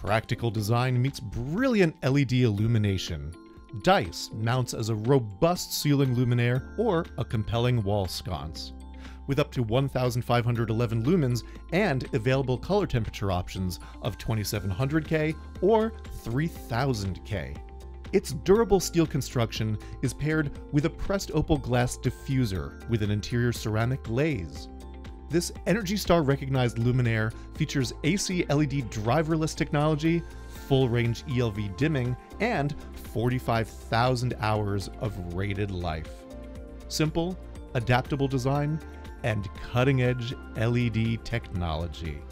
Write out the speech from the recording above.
Practical design meets brilliant LED illumination. Dice mounts as a robust ceiling luminaire or a compelling wall sconce. With up to 1511 lumens and available color temperature options of 2700K or 3000K. Its durable steel construction is paired with a pressed opal glass diffuser with an interior ceramic glaze. This Energy Star recognized luminaire features AC LED driverless technology, full range ELV dimming, and 45,000 hours of rated life. Simple, adaptable design, and cutting edge LED technology.